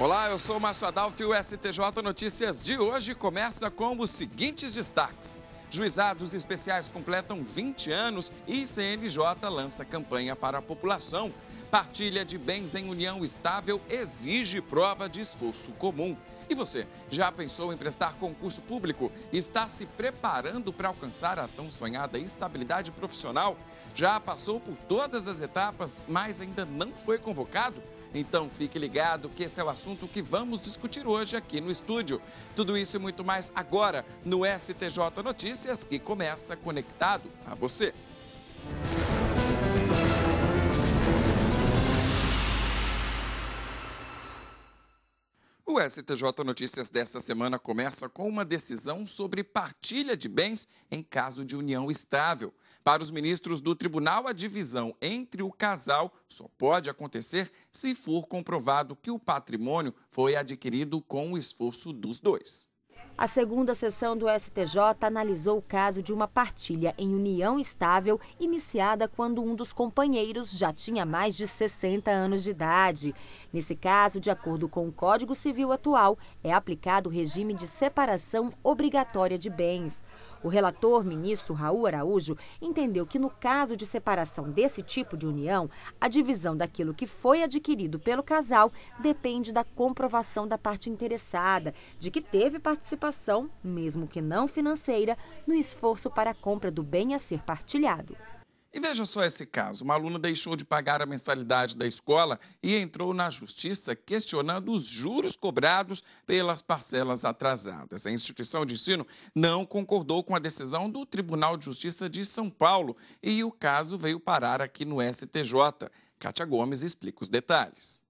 Olá, eu sou o Márcio Adalto e o STJ Notícias de hoje começa com os seguintes destaques. Juizados especiais completam 20 anos e CNJ lança campanha para a população. Partilha de bens em união estável exige prova de esforço comum. E você, já pensou em prestar concurso público? Está se preparando para alcançar a tão sonhada estabilidade profissional? Já passou por todas as etapas, mas ainda não foi convocado? Então fique ligado que esse é o assunto que vamos discutir hoje aqui no estúdio. Tudo isso e muito mais agora no STJ Notícias, que começa conectado a você. O STJ Notícias desta semana começa com uma decisão sobre partilha de bens em caso de união estável. Para os ministros do tribunal, a divisão entre o casal só pode acontecer se for comprovado que o patrimônio foi adquirido com o esforço dos dois. A segunda sessão do STJ analisou o caso de uma partilha em união estável iniciada quando um dos companheiros já tinha mais de 60 anos de idade. Nesse caso, de acordo com o Código Civil atual, é aplicado o regime de separação obrigatória de bens. O relator, ministro Raul Araújo, entendeu que no caso de separação desse tipo de união, a divisão daquilo que foi adquirido pelo casal depende da comprovação da parte interessada de que teve participação, mesmo que não financeira, no esforço para a compra do bem a ser partilhado. E veja só esse caso: uma aluna deixou de pagar a mensalidade da escola e entrou na justiça questionando os juros cobrados pelas parcelas atrasadas. A instituição de ensino não concordou com a decisão do Tribunal de Justiça de São Paulo e o caso veio parar aqui no STJ. Kátia Gomes explica os detalhes.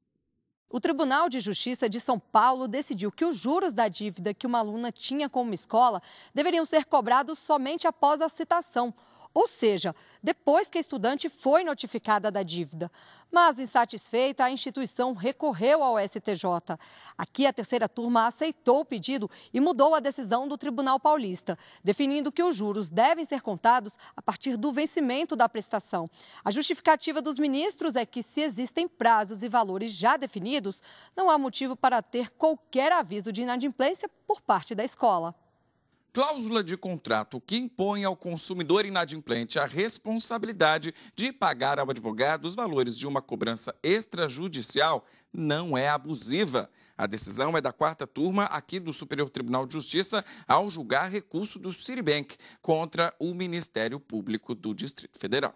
O Tribunal de Justiça de São Paulo decidiu que os juros da dívida que uma aluna tinha com uma escola deveriam ser cobrados somente após a citação ou seja, depois que a estudante foi notificada da dívida. Mas, insatisfeita, a instituição recorreu ao STJ. Aqui, a terceira turma aceitou o pedido e mudou a decisão do Tribunal Paulista, definindo que os juros devem ser contados a partir do vencimento da prestação. A justificativa dos ministros é que, se existem prazos e valores já definidos, não há motivo para ter qualquer aviso de inadimplência por parte da escola. Cláusula de contrato que impõe ao consumidor inadimplente a responsabilidade de pagar ao advogado os valores de uma cobrança extrajudicial não é abusiva. A decisão é da quarta turma aqui do Superior Tribunal de Justiça ao julgar recurso do Citibank contra o Ministério Público do Distrito Federal.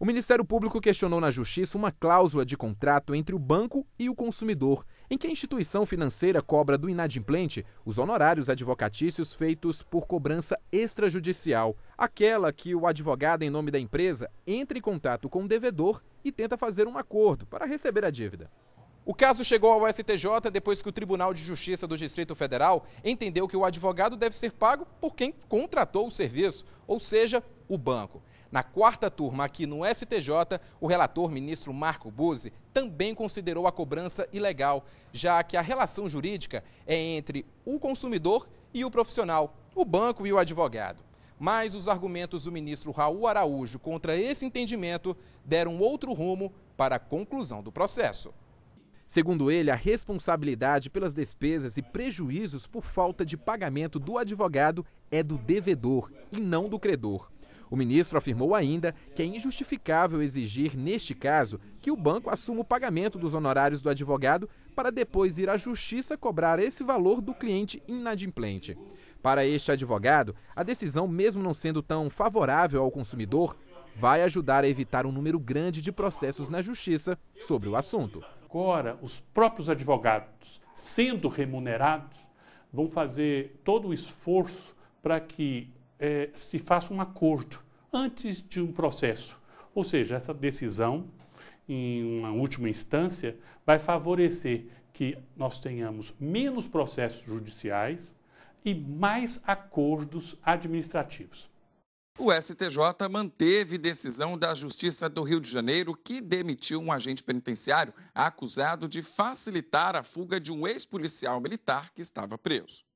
O Ministério Público questionou na Justiça uma cláusula de contrato entre o banco e o consumidor, em que a instituição financeira cobra do inadimplente os honorários advocatícios feitos por cobrança extrajudicial, aquela que o advogado, em nome da empresa, entra em contato com o devedor e tenta fazer um acordo para receber a dívida. O caso chegou ao STJ depois que o Tribunal de Justiça do Distrito Federal entendeu que o advogado deve ser pago por quem contratou o serviço, ou seja, o banco. Na quarta turma, aqui no STJ, o relator ministro Marco Buzzi também considerou a cobrança ilegal, já que a relação jurídica é entre o consumidor e o profissional, o banco e o advogado. Mas os argumentos do ministro Raul Araújo contra esse entendimento deram outro rumo para a conclusão do processo. Segundo ele, a responsabilidade pelas despesas e prejuízos por falta de pagamento do advogado é do devedor e não do credor. O ministro afirmou ainda que é injustificável exigir, neste caso, que o banco assuma o pagamento dos honorários do advogado para depois ir à justiça cobrar esse valor do cliente inadimplente. Para este advogado, a decisão, mesmo não sendo tão favorável ao consumidor, vai ajudar a evitar um número grande de processos na justiça sobre o assunto. Agora, os próprios advogados, sendo remunerados, vão fazer todo o esforço para que é, se faça um acordo antes de um processo. Ou seja, essa decisão, em uma última instância, vai favorecer que nós tenhamos menos processos judiciais e mais acordos administrativos. O STJ manteve decisão da Justiça do Rio de Janeiro que demitiu um agente penitenciário acusado de facilitar a fuga de um ex-policial militar que estava preso.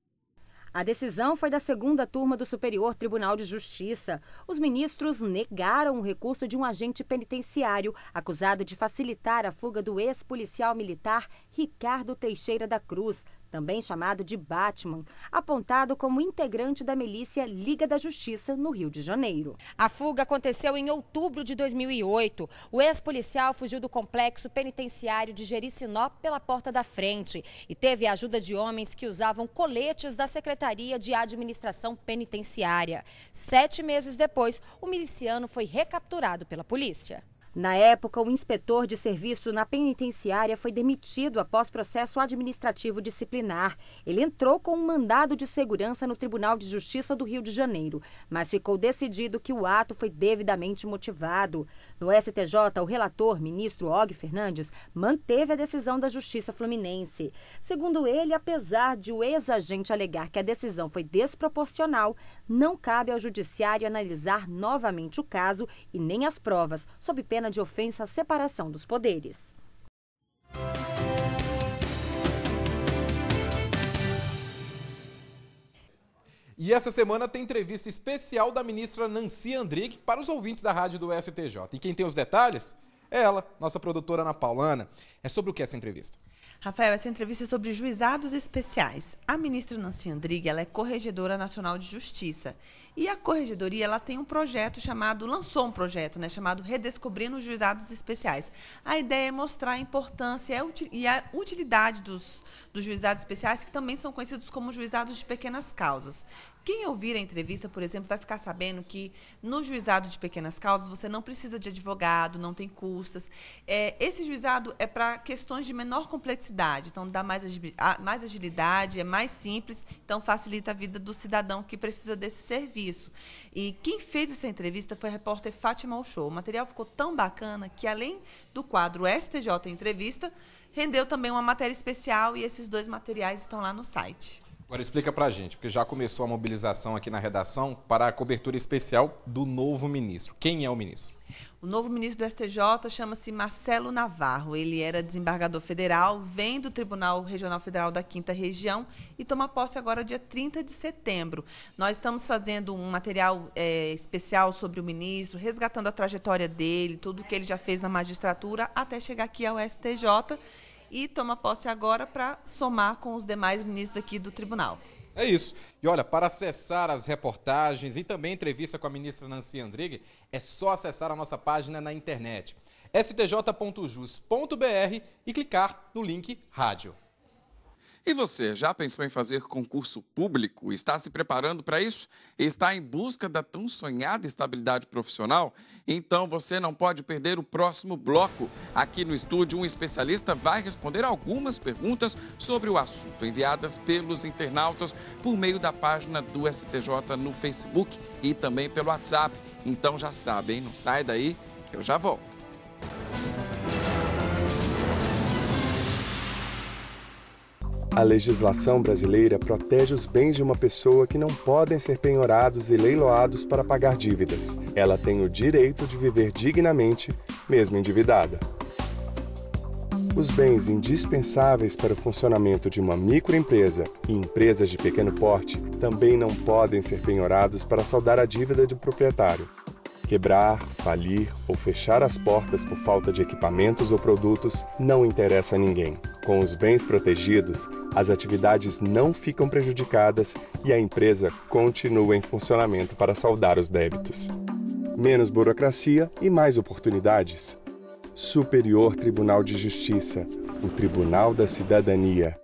A decisão foi da segunda turma do Superior Tribunal de Justiça. Os ministros negaram o recurso de um agente penitenciário acusado de facilitar a fuga do ex-policial militar Ricardo Teixeira da Cruz, também chamado de Batman, apontado como integrante da milícia Liga da Justiça no Rio de Janeiro. A fuga aconteceu em outubro de 2008. O ex-policial fugiu do complexo penitenciário de Jericinó pela porta da frente e teve a ajuda de homens que usavam coletes da Secretaria de Administração Penitenciária. Sete meses depois, o miliciano foi recapturado pela polícia. Na época, o inspetor de serviço na penitenciária foi demitido após processo administrativo disciplinar. Ele entrou com um mandado de segurança no Tribunal de Justiça do Rio de Janeiro, mas ficou decidido que o ato foi devidamente motivado. No STJ, o relator, ministro Og Fernandes, manteve a decisão da Justiça Fluminense. Segundo ele, apesar de o ex-agente alegar que a decisão foi desproporcional, não cabe ao judiciário analisar novamente o caso e nem as provas, sob pena de ofensa à separação dos poderes. E essa semana tem entrevista especial da ministra Nancy Andrighi para os ouvintes da rádio do STJ. E quem tem os detalhes é ela, nossa produtora Ana Paulana. É sobre o que essa entrevista? Rafael, essa entrevista é sobre juizados especiais. A ministra Nancy Andrighi, ela é corregedora nacional de justiça. E a corregedoria, ela tem um projeto chamado, lançou um projeto, né, chamado Redescobrindo os Juizados Especiais. A ideia é mostrar a importância e a utilidade dos, dos juizados especiais, que também são conhecidos como juizados de pequenas causas. Quem ouvir a entrevista, por exemplo, vai ficar sabendo que no juizado de pequenas causas você não precisa de advogado, não tem custas. É, esse juizado é para questões de menor complexidade, então dá mais agilidade, é mais simples, então facilita a vida do cidadão que precisa desse serviço. E quem fez essa entrevista foi a repórter Fátima Ochoa. O material ficou tão bacana que, além do quadro STJ Entrevista, rendeu também uma matéria especial e esses dois materiais estão lá no site. Agora explica pra gente, porque já começou a mobilização aqui na redação para a cobertura especial do novo ministro. Quem é o ministro? O novo ministro do STJ chama-se Marcelo Navarro. Ele era desembargador federal, vem do Tribunal Regional Federal da Quinta Região e toma posse agora dia 30 de setembro. Nós estamos fazendo um material é, especial sobre o ministro, resgatando a trajetória dele, tudo o que ele já fez na magistratura, até chegar aqui ao STJ e toma posse agora para somar com os demais ministros aqui do tribunal. É isso. E olha, para acessar as reportagens e também entrevista com a ministra Nancy Andrighi, é só acessar a nossa página na internet stj.jus.br e clicar no link rádio. E você, já pensou em fazer concurso público? Está se preparando para isso? Está em busca da tão sonhada estabilidade profissional? Então você não pode perder o próximo bloco. Aqui no estúdio, um especialista vai responder algumas perguntas sobre o assunto, enviadas pelos internautas por meio da página do STJ no Facebook e também pelo WhatsApp. Então já sabe, hein? Não sai daí que eu já volto. A legislação brasileira protege os bens de uma pessoa que não podem ser penhorados e leiloados para pagar dívidas. Ela tem o direito de viver dignamente, mesmo endividada. Os bens indispensáveis para o funcionamento de uma microempresa e empresas de pequeno porte também não podem ser penhorados para saldar a dívida do proprietário. Quebrar, falir ou fechar as portas por falta de equipamentos ou produtos não interessa a ninguém. Com os bens protegidos, as atividades não ficam prejudicadas e a empresa continua em funcionamento para saldar os débitos. Menos burocracia e mais oportunidades. Superior Tribunal de Justiça o Tribunal da Cidadania.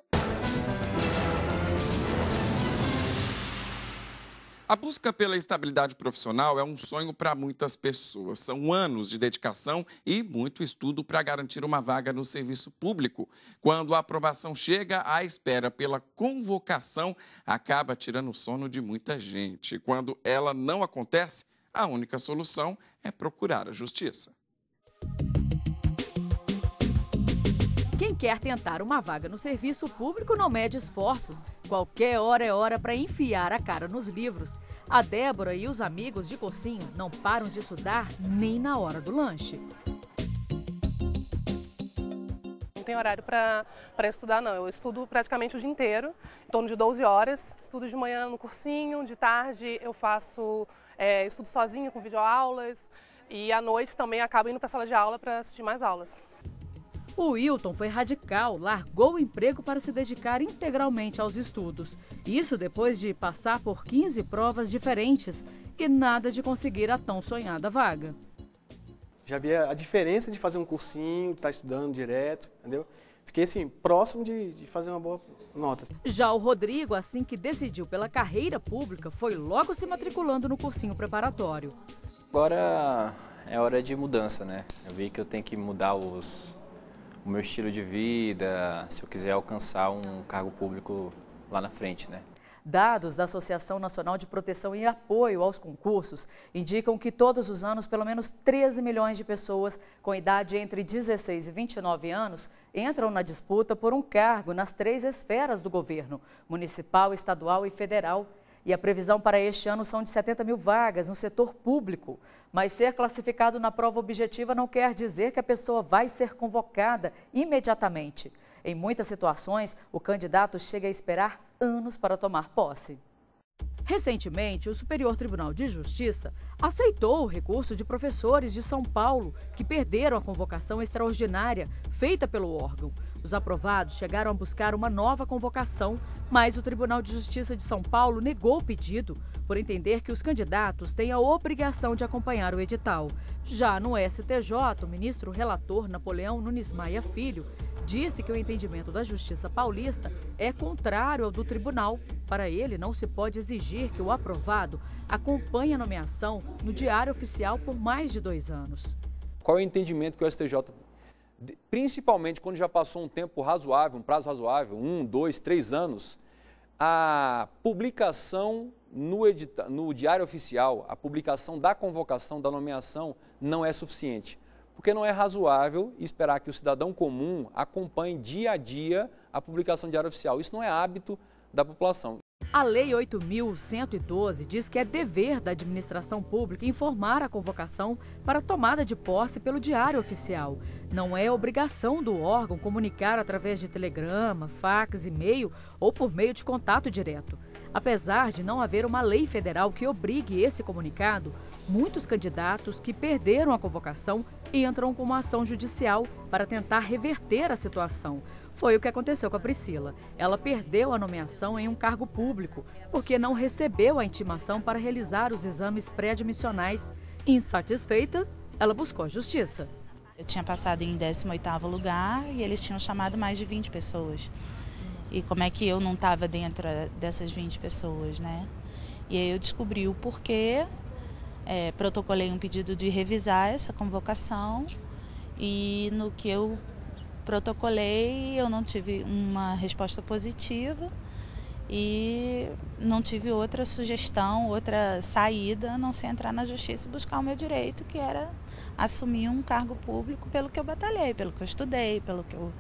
A busca pela estabilidade profissional é um sonho para muitas pessoas. São anos de dedicação e muito estudo para garantir uma vaga no serviço público. Quando a aprovação chega, a espera pela convocação acaba tirando o sono de muita gente. Quando ela não acontece, a única solução é procurar a justiça. Quer tentar uma vaga no serviço público não mede esforços. Qualquer hora é hora para enfiar a cara nos livros. A Débora e os amigos de cursinho não param de estudar nem na hora do lanche. tenho horário para estudar, não. Eu estudo praticamente o dia inteiro, em torno de 12 horas. Estudo de manhã no cursinho, de tarde eu faço é, estudo sozinho com videoaulas e à noite também acabo indo para a sala de aula para assistir mais aulas. O Wilton foi radical, largou o emprego para se dedicar integralmente aos estudos. Isso depois de passar por 15 provas diferentes e nada de conseguir a tão sonhada vaga. Já via a diferença de fazer um cursinho, estar tá estudando direto, entendeu? Fiquei assim, próximo de, de fazer uma boa nota. Já o Rodrigo, assim que decidiu pela carreira pública, foi logo se matriculando no cursinho preparatório. Agora é hora de mudança, né? Eu vi que eu tenho que mudar os, o meu estilo de vida, se eu quiser alcançar um cargo público lá na frente, né? Dados da Associação Nacional de Proteção e Apoio aos Concursos indicam que todos os anos, pelo menos 13 milhões de pessoas com idade entre 16 e 29 anos entram na disputa por um cargo nas três esferas do governo, municipal, estadual e federal. E a previsão para este ano são de 70 mil vagas no setor público. Mas ser classificado na prova objetiva não quer dizer que a pessoa vai ser convocada imediatamente. Em muitas situações, o candidato chega a esperar anos para tomar posse. Recentemente, o Superior Tribunal de Justiça aceitou o recurso de professores de São Paulo que perderam a convocação extraordinária feita pelo órgão. Os aprovados chegaram a buscar uma nova convocação, mas o Tribunal de Justiça de São Paulo negou o pedido por entender que os candidatos têm a obrigação de acompanhar o edital. Já no STJ, o ministro relator Napoleão Nunes Maia Filho disse que o entendimento da Justiça Paulista é contrário ao do tribunal. Para ele, não se pode exigir que o aprovado acompanhe a nomeação no Diário Oficial por mais de dois anos. Qual é o entendimento que o STJ, principalmente quando já passou um tempo razoável, um prazo razoável, um, dois, três anos, a publicação no, edita, no Diário Oficial, a publicação da convocação, da nomeação, não é suficiente porque não é razoável esperar que o cidadão comum acompanhe dia a dia a publicação diária oficial. Isso não é hábito da população. A Lei 8.112 diz que é dever da administração pública informar a convocação para tomada de posse pelo Diário Oficial. Não é obrigação do órgão comunicar através de telegrama, fax, e-mail ou por meio de contato direto. Apesar de não haver uma lei federal que obrigue esse comunicado, muitos candidatos que perderam a convocação entram com uma ação judicial para tentar reverter a situação. Foi o que aconteceu com a Priscila. Ela perdeu a nomeação em um cargo público porque não recebeu a intimação para realizar os exames pré-admissionais. Insatisfeita, ela buscou a justiça. Eu tinha passado em 18º lugar e eles tinham chamado mais de 20 pessoas. E como é que eu não estava dentro dessas 20 pessoas, né? E aí eu descobri o porquê é, protocolei um pedido de revisar essa convocação e no que eu protocolei eu não tive uma resposta positiva e não tive outra sugestão, outra saída, a não ser entrar na justiça e buscar o meu direito, que era assumir um cargo público pelo que eu batalhei, pelo que eu estudei, pelo que eu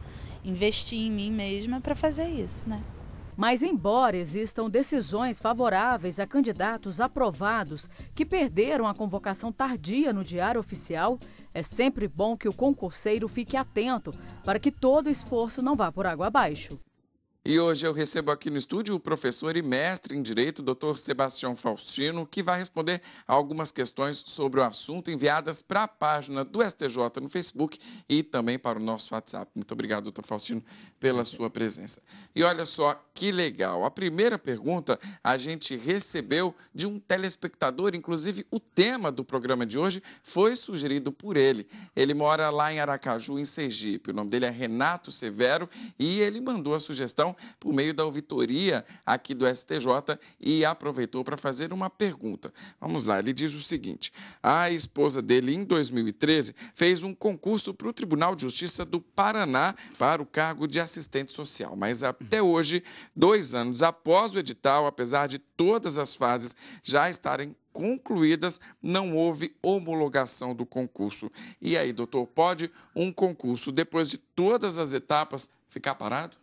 investi em mim mesma para fazer isso, né? Mas, embora existam decisões favoráveis a candidatos aprovados que perderam a convocação tardia no Diário Oficial, é sempre bom que o concurseiro fique atento para que todo esforço não vá por água abaixo. E hoje eu recebo aqui no estúdio o professor e mestre em Direito, Dr. Sebastião Faustino, que vai responder algumas questões sobre o assunto enviadas para a página do STJ no Facebook e também para o nosso WhatsApp. Muito obrigado, doutor Faustino, pela sua presença. E olha só que legal. A primeira pergunta a gente recebeu de um telespectador, inclusive o tema do programa de hoje foi sugerido por ele. Ele mora lá em Aracaju, em Sergipe. O nome dele é Renato Severo e ele mandou a sugestão por meio da auditoria aqui do STJ e aproveitou para fazer uma pergunta. Vamos lá, ele diz o seguinte: a esposa dele, em 2013, fez um concurso para o Tribunal de Justiça do Paraná para o cargo de assistente social, mas até hoje, dois anos após o edital, apesar de todas as fases já estarem concluídas, não houve homologação do concurso. E aí, doutor, pode um concurso, depois de todas as etapas, ficar parado?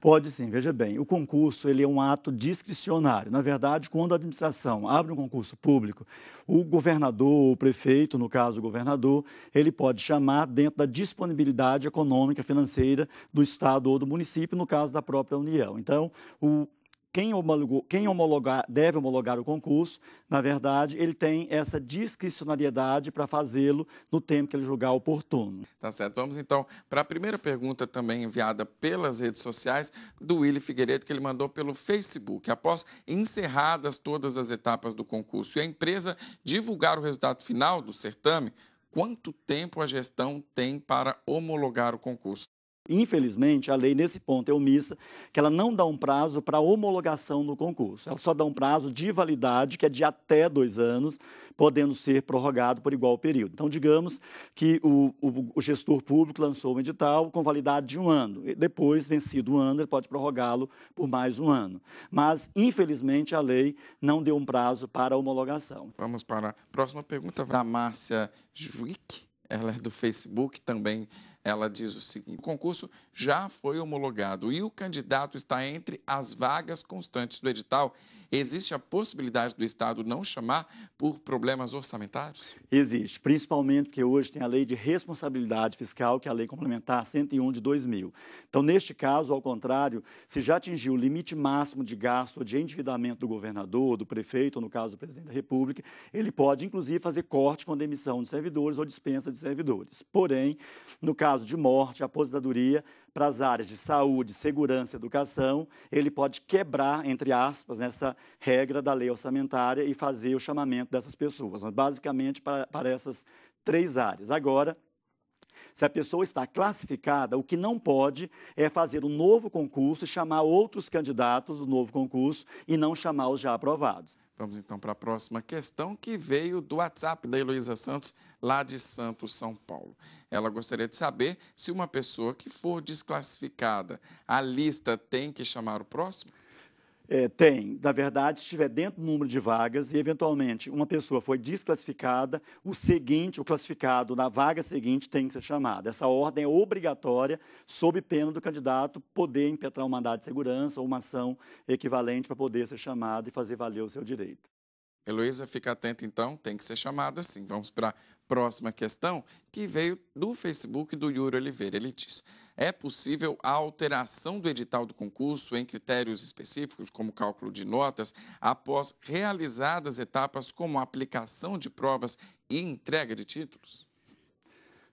Pode sim, veja bem, o concurso ele é um ato discricionário. Na verdade, quando a administração abre um concurso público, o governador, o prefeito, no caso o governador, ele pode chamar dentro da disponibilidade econômica, financeira do Estado ou do município, no caso da própria União. Então, o quem, homologou, quem homologar, deve homologar o concurso, na verdade, ele tem essa discricionariedade para fazê-lo no tempo que ele julgar oportuno. Tá certo. Vamos então para a primeira pergunta também enviada pelas redes sociais do Willy Figueiredo, que ele mandou pelo Facebook. Após encerradas todas as etapas do concurso e a empresa divulgar o resultado final do certame, quanto tempo a gestão tem para homologar o concurso? Infelizmente, a lei nesse ponto é omissa, que ela não dá um prazo para homologação do concurso. Ela só dá um prazo de validade, que é de até dois anos, podendo ser prorrogado por igual período. Então, digamos que o, o, o gestor público lançou um edital com validade de um ano. Depois, vencido um ano, ele pode prorrogá-lo por mais um ano. Mas, infelizmente, a lei não deu um prazo para homologação. Vamos para a próxima pergunta da Márcia Juic. Ela é do Facebook também ela diz o seguinte: o concurso já foi homologado e o candidato está entre as vagas constantes do edital. Existe a possibilidade do Estado não chamar por problemas orçamentários? Existe, principalmente porque hoje tem a lei de responsabilidade fiscal, que é a lei complementar 101 de 2000. Então, neste caso, ao contrário, se já atingiu o limite máximo de gasto ou de endividamento do governador, do prefeito, ou no caso do presidente da República, ele pode, inclusive, fazer corte com demissão de servidores ou dispensa de servidores. Porém, no caso de morte, aposentadoria, para as áreas de saúde, segurança educação, ele pode quebrar, entre aspas, essa regra da lei orçamentária e fazer o chamamento dessas pessoas, mas basicamente para, para essas três áreas. Agora, se a pessoa está classificada, o que não pode é fazer um novo concurso e chamar outros candidatos do novo concurso e não chamar os já aprovados. Vamos então para a próxima questão que veio do WhatsApp da Heloísa Santos, lá de Santos, São Paulo. Ela gostaria de saber se uma pessoa que for desclassificada, a lista tem que chamar o próximo? É, tem. Na verdade, se estiver dentro do número de vagas e, eventualmente, uma pessoa foi desclassificada, o seguinte, o classificado na vaga seguinte tem que ser chamado. Essa ordem é obrigatória, sob pena do candidato poder impetrar um mandado de segurança ou uma ação equivalente para poder ser chamado e fazer valer o seu direito. Heloísa, fica atenta então, tem que ser chamada sim. Vamos para a próxima questão, que veio do Facebook do Yuri Oliveira. Ele diz: é possível a alteração do edital do concurso em critérios específicos, como cálculo de notas, após realizadas etapas como aplicação de provas e entrega de títulos?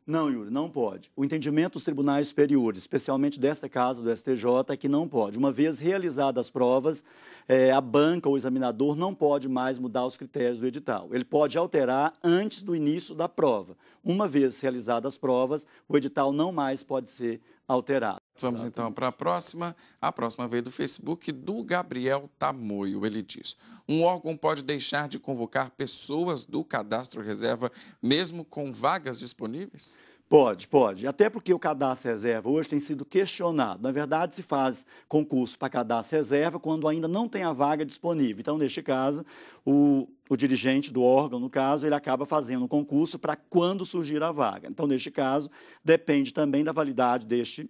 Não, Yuri, não pode. O entendimento dos tribunais superiores, especialmente desta casa do STJ, é que não pode. Uma vez realizadas as provas, é, a banca ou o examinador não pode mais mudar os critérios do edital. Ele pode alterar antes do início da prova. Uma vez realizadas as provas, o edital não mais pode ser alterado. Vamos Exatamente. então para a próxima. A próxima veio do Facebook do Gabriel Tamoio. Ele diz: um órgão pode deixar de convocar pessoas do cadastro reserva mesmo com vagas disponíveis? Pode, pode. Até porque o cadastro reserva hoje tem sido questionado. Na verdade, se faz concurso para cadastro reserva quando ainda não tem a vaga disponível. Então, neste caso, o, o dirigente do órgão, no caso, ele acaba fazendo um concurso para quando surgir a vaga. Então, neste caso, depende também da validade deste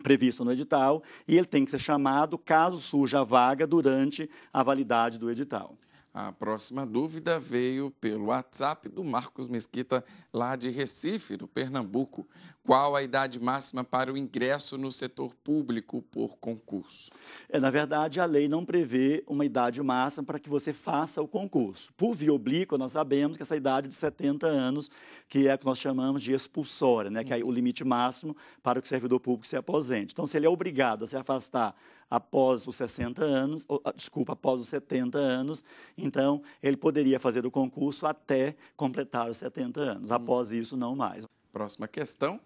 previsto no edital e ele tem que ser chamado caso surja a vaga durante a validade do edital. A próxima dúvida veio pelo WhatsApp do Marcos Mesquita, lá de Recife, do Pernambuco. Qual a idade máxima para o ingresso no setor público por concurso? É, na verdade, a lei não prevê uma idade máxima para que você faça o concurso. Por via oblíqua, nós sabemos que essa idade de 70 anos, que é a que nós chamamos de expulsória, né, que é o limite máximo para que o servidor público se aposente. Então, se ele é obrigado a se afastar após os 60 anos, ou, ah, desculpa, após os 70 anos, então ele poderia fazer o concurso até completar os 70 anos. Hum. Após isso, não mais. Próxima questão,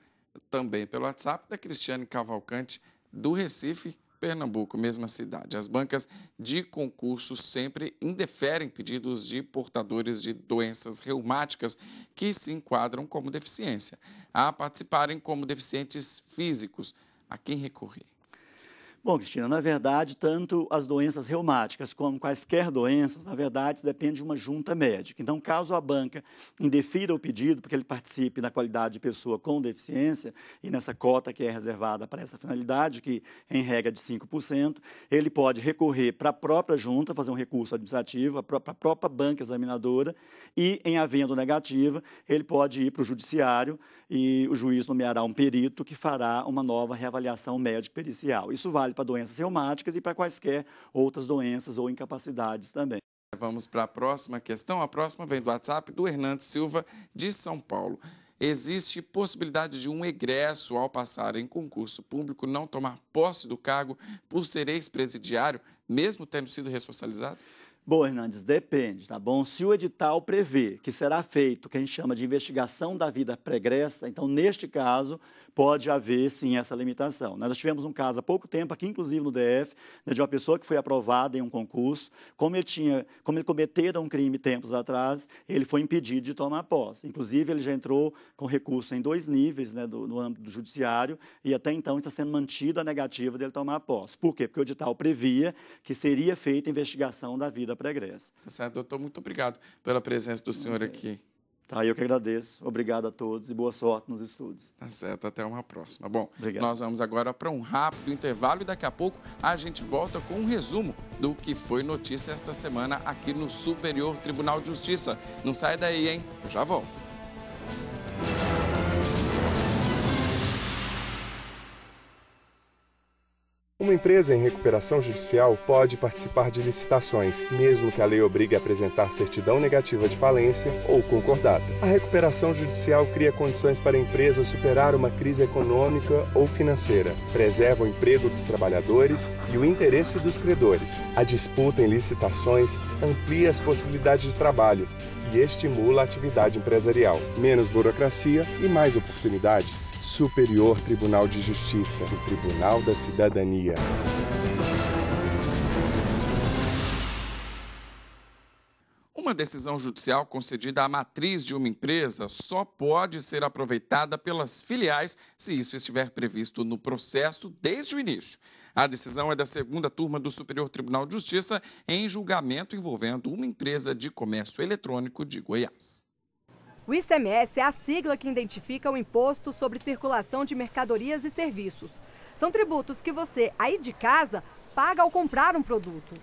também pelo WhatsApp, da Cristiane Cavalcante, do Recife, Pernambuco, mesma cidade. As bancas de concurso sempre indeferem pedidos de portadores de doenças reumáticas que se enquadram como deficiência, a participarem como deficientes físicos. A quem recorrer? Bom, Cristina, na verdade, tanto as doenças reumáticas como quaisquer doenças, na verdade, depende de uma junta médica. Então, caso a banca indefira o pedido, porque ele participe na qualidade de pessoa com deficiência, e nessa cota que é reservada para essa finalidade, que em regra é de 5%, ele pode recorrer para a própria junta, fazer um recurso administrativo, para a própria banca examinadora, e, em havendo negativa, ele pode ir para o judiciário e o juiz nomeará um perito que fará uma nova reavaliação médico-pericial. Isso vale para doenças reumáticas e para quaisquer outras doenças ou incapacidades também. Vamos para a próxima questão. A próxima vem do WhatsApp do Hernandes Silva, de São Paulo. Existe possibilidade de um egresso, ao passar em concurso público, não tomar posse do cargo por ser ex-presidiário, mesmo tendo sido ressocializado? Bom, Hernandes, depende, tá bom? Se o edital prevê que será feito o que a gente chama de investigação da vida pregressa, então, neste caso, pode haver, sim, essa limitação. Nós tivemos um caso há pouco tempo, aqui inclusive no DF, né, de uma pessoa que foi aprovada em um concurso, como ele tinha, como ele cometera um crime tempos atrás, ele foi impedido de tomar posse. Inclusive, ele já entrou com recurso em dois níveis, né, do, no âmbito do judiciário, e até então está sendo mantida a negativa dele tomar posse. Por quê? Porque o edital previa que seria feita investigação da vida pregressa. Tá certo, doutor. Muito obrigado pela presença do senhor aqui. Tá, eu que agradeço. Obrigado a todos e boa sorte nos estudos. Tá certo, até uma próxima. Bom, Obrigado. nós vamos agora para um rápido intervalo e daqui a pouco a gente volta com um resumo do que foi notícia esta semana aqui no Superior Tribunal de Justiça. Não sai daí, hein? Eu já volto. Uma empresa em recuperação judicial pode participar de licitações, mesmo que a lei obrigue a apresentar certidão negativa de falência ou concordata. A recuperação judicial cria condições para a empresa superar uma crise econômica ou financeira, preserva o emprego dos trabalhadores e o interesse dos credores. A disputa em licitações amplia as possibilidades de trabalho estimula a atividade empresarial. Menos burocracia e mais oportunidades. Superior Tribunal de Justiça, o Tribunal da Cidadania. Uma decisão judicial concedida à matriz de uma empresa só pode ser aproveitada pelas filiais se isso estiver previsto no processo desde o início. A decisão é da segunda turma do Superior Tribunal de Justiça em julgamento envolvendo uma empresa de comércio eletrônico de Goiás. O ICMS é a sigla que identifica o Imposto sobre Circulação de Mercadorias e Serviços. São tributos que você, aí de casa, paga ao comprar um produto.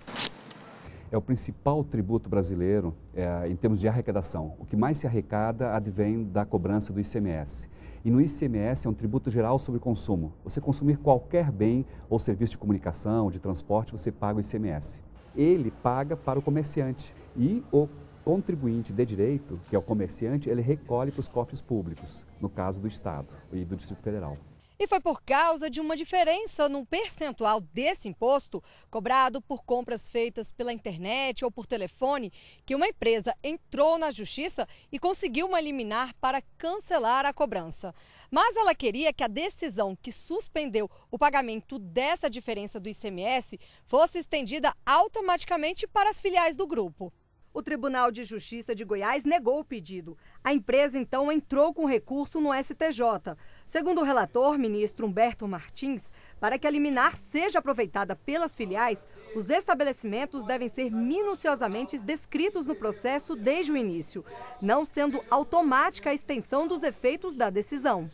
É o principal tributo brasileiro é, em termos de arrecadação. O que mais se arrecada advém da cobrança do ICMS. E no ICMS é um tributo geral sobre consumo. Você consumir qualquer bem ou serviço de comunicação, de transporte, você paga o ICMS. Ele paga para o comerciante e o contribuinte de direito, que é o comerciante, ele recolhe para os cofres públicos, no caso do Estado e do Distrito Federal. E foi por causa de uma diferença no percentual desse imposto, cobrado por compras feitas pela internet ou por telefone, que uma empresa entrou na justiça e conseguiu uma liminar para cancelar a cobrança. Mas ela queria que a decisão que suspendeu o pagamento dessa diferença do ICMS fosse estendida automaticamente para as filiais do grupo. O Tribunal de Justiça de Goiás negou o pedido. A empresa então entrou com recurso no STJ. Segundo o relator, ministro Humberto Martins, para que a liminar seja aproveitada pelas filiais, os estabelecimentos devem ser minuciosamente descritos no processo desde o início, não sendo automática a extensão dos efeitos da decisão.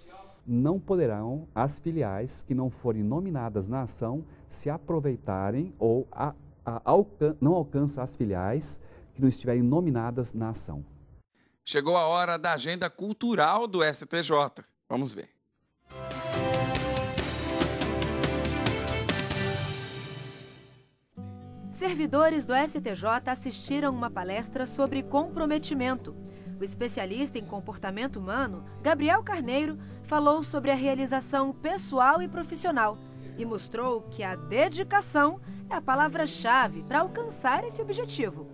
Não poderão as filiais que não forem nominadas na ação se aproveitarem ou a, a, alcan não alcança as filiais que não estiverem nominadas na ação. Chegou a hora da agenda cultural do STJ. Vamos ver. Servidores do STJ assistiram uma palestra sobre comprometimento. O especialista em comportamento humano, Gabriel Carneiro, falou sobre a realização pessoal e profissional e mostrou que a dedicação é a palavra-chave para alcançar esse objetivo.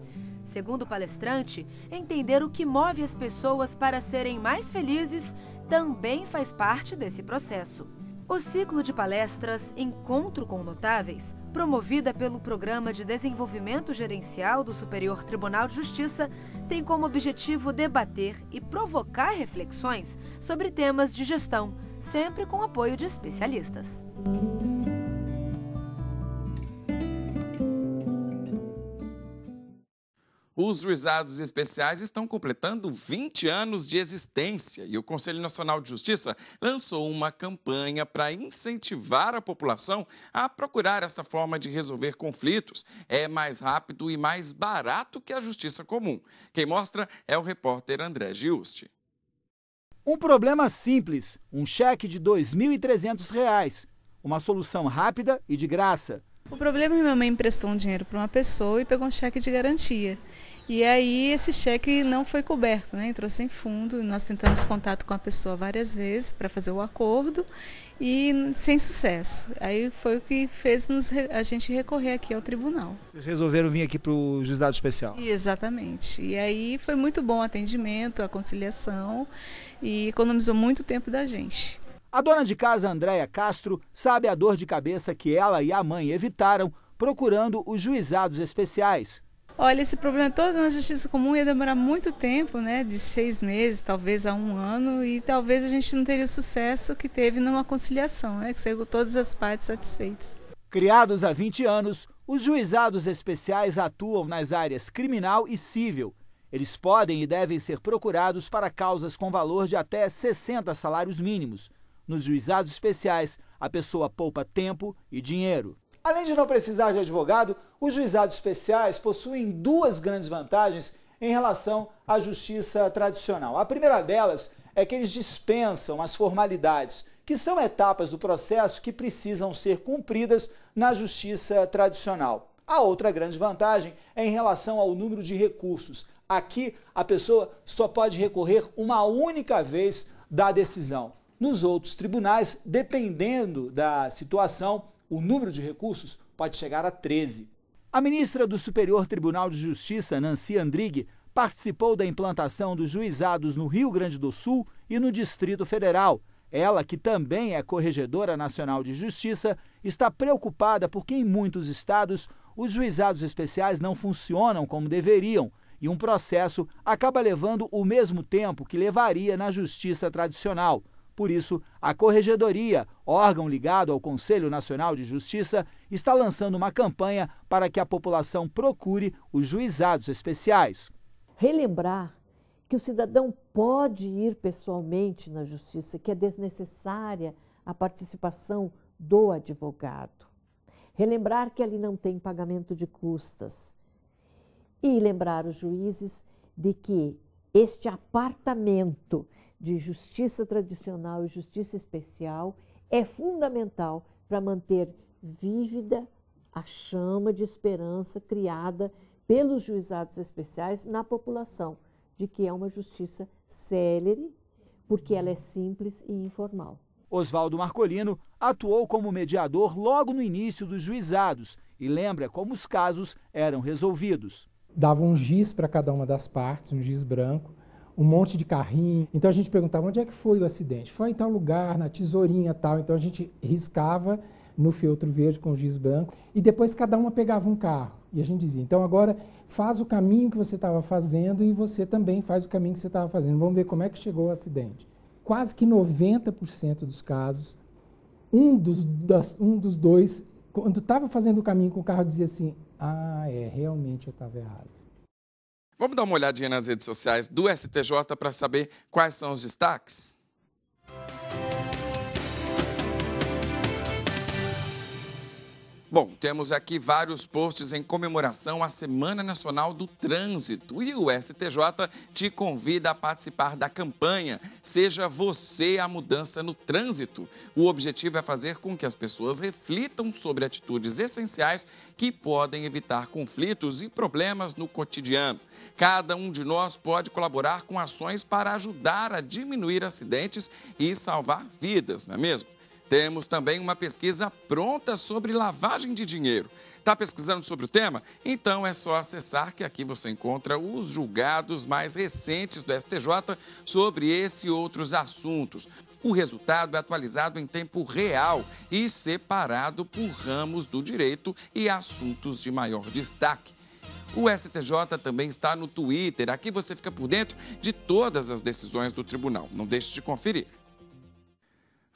Segundo o palestrante, entender o que move as pessoas para serem mais felizes também faz parte desse processo. O ciclo de palestras Encontro com Notáveis, promovida pelo Programa de Desenvolvimento Gerencial do Superior Tribunal de Justiça, tem como objetivo debater e provocar reflexões sobre temas de gestão, sempre com apoio de especialistas. Os juizados especiais estão completando 20 anos de existência e o Conselho Nacional de Justiça lançou uma campanha para incentivar a população a procurar essa forma de resolver conflitos. É mais rápido e mais barato que a justiça comum. Quem mostra é o repórter André Giusti. Um problema simples, um cheque de R$ 2.300. Uma solução rápida e de graça. O problema é que minha mãe emprestou um dinheiro para uma pessoa e pegou um cheque de garantia. E aí esse cheque não foi coberto, né? entrou sem fundo. Nós tentamos contato com a pessoa várias vezes para fazer o acordo e sem sucesso. Aí foi o que fez nos, a gente recorrer aqui ao tribunal. Vocês resolveram vir aqui para o juizado especial? Exatamente. E aí foi muito bom o atendimento, a conciliação e economizou muito tempo da gente. A dona de casa, Andréia Castro, sabe a dor de cabeça que ela e a mãe evitaram procurando os juizados especiais. Olha, esse problema todo na justiça comum ia demorar muito tempo, né? De seis meses, talvez a um ano, e talvez a gente não teria o sucesso que teve numa conciliação, né? Que saiu todas as partes satisfeitas. Criados há 20 anos, os juizados especiais atuam nas áreas criminal e civil. Eles podem e devem ser procurados para causas com valor de até 60 salários mínimos. Nos juizados especiais, a pessoa poupa tempo e dinheiro. Além de não precisar de advogado, os juizados especiais possuem duas grandes vantagens em relação à justiça tradicional. A primeira delas é que eles dispensam as formalidades, que são etapas do processo que precisam ser cumpridas na justiça tradicional. A outra grande vantagem é em relação ao número de recursos. Aqui, a pessoa só pode recorrer uma única vez da decisão. Nos outros tribunais, dependendo da situação, o número de recursos pode chegar a 13. A ministra do Superior Tribunal de Justiça, Nancy Andrighi, participou da implantação dos juizados no Rio Grande do Sul e no Distrito Federal. Ela, que também é corregedora nacional de justiça, está preocupada porque em muitos estados os juizados especiais não funcionam como deveriam e um processo acaba levando o mesmo tempo que levaria na justiça tradicional. Por isso, a Corregedoria, órgão ligado ao Conselho Nacional de Justiça, está lançando uma campanha para que a população procure os juizados especiais. Relembrar que o cidadão pode ir pessoalmente na justiça, que é desnecessária a participação do advogado. Relembrar que ali não tem pagamento de custas. E lembrar os juízes de que este apartamento de justiça tradicional e justiça especial é fundamental para manter vívida a chama de esperança criada pelos juizados especiais na população, de que é uma justiça célere, porque ela é simples e informal. Oswaldo Marcolino atuou como mediador logo no início dos juizados e lembra como os casos eram resolvidos dava um giz para cada uma das partes, um giz branco, um monte de carrinho. Então a gente perguntava onde é que foi o acidente? Foi em tal lugar, na tesourinha tal. Então a gente riscava no feltro verde com o giz branco e depois cada uma pegava um carro. E a gente dizia, então agora faz o caminho que você estava fazendo e você também faz o caminho que você estava fazendo. Vamos ver como é que chegou o acidente. Quase que 90% dos casos, um dos, das, um dos dois, quando estava fazendo o caminho com o carro, dizia assim, ah, é, realmente eu estava errado. Vamos dar uma olhadinha nas redes sociais do STJ para saber quais são os destaques? Bom, temos aqui vários posts em comemoração à Semana Nacional do Trânsito e o STJ te convida a participar da campanha Seja Você a Mudança no Trânsito. O objetivo é fazer com que as pessoas reflitam sobre atitudes essenciais que podem evitar conflitos e problemas no cotidiano. Cada um de nós pode colaborar com ações para ajudar a diminuir acidentes e salvar vidas, não é mesmo? Temos também uma pesquisa pronta sobre lavagem de dinheiro. Está pesquisando sobre o tema? Então é só acessar que aqui você encontra os julgados mais recentes do STJ sobre esse e outros assuntos. O resultado é atualizado em tempo real e separado por ramos do direito e assuntos de maior destaque. O STJ também está no Twitter. Aqui você fica por dentro de todas as decisões do tribunal. Não deixe de conferir.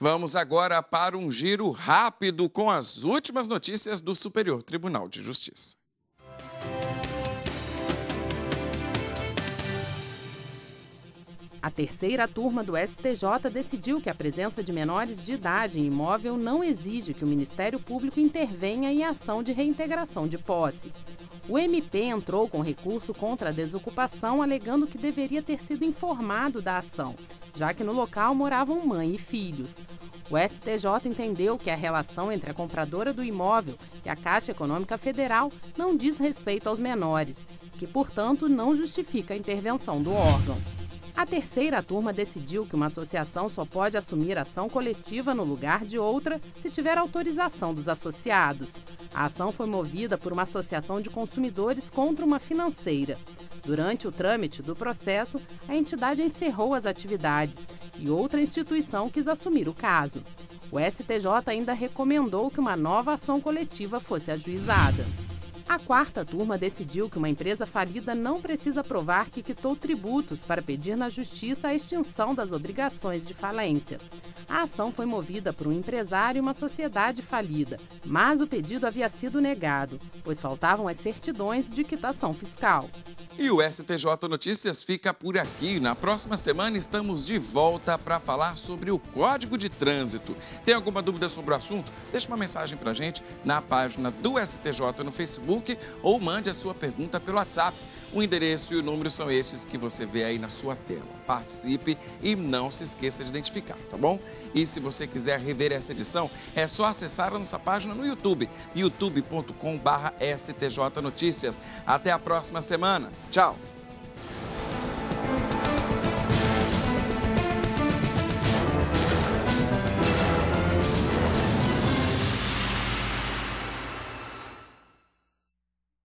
Vamos agora para um giro rápido com as últimas notícias do Superior Tribunal de Justiça. A terceira turma do STJ decidiu que a presença de menores de idade em imóvel não exige que o Ministério Público intervenha em ação de reintegração de posse. O MP entrou com recurso contra a desocupação, alegando que deveria ter sido informado da ação, já que no local moravam mãe e filhos. O STJ entendeu que a relação entre a compradora do imóvel e a Caixa Econômica Federal não diz respeito aos menores, que, portanto, não justifica a intervenção do órgão. A terceira turma decidiu que uma associação só pode assumir ação coletiva no lugar de outra se tiver autorização dos associados. A ação foi movida por uma associação de consumidores contra uma financeira. Durante o trâmite do processo, a entidade encerrou as atividades e outra instituição quis assumir o caso. O STJ ainda recomendou que uma nova ação coletiva fosse ajuizada. A quarta turma decidiu que uma empresa falida não precisa provar que quitou tributos para pedir na justiça a extinção das obrigações de falência. A ação foi movida por um empresário e uma sociedade falida, mas o pedido havia sido negado, pois faltavam as certidões de quitação fiscal. E o STJ Notícias fica por aqui. Na próxima semana estamos de volta para falar sobre o Código de Trânsito. Tem alguma dúvida sobre o assunto? Deixe uma mensagem para a gente na página do STJ no Facebook ou mande a sua pergunta pelo WhatsApp. O endereço e o número são estes que você vê aí na sua tela. Participe e não se esqueça de identificar, tá bom? E se você quiser rever essa edição, é só acessar a nossa página no YouTube, youtube.com/stjnoticias. Até a próxima semana. Tchau.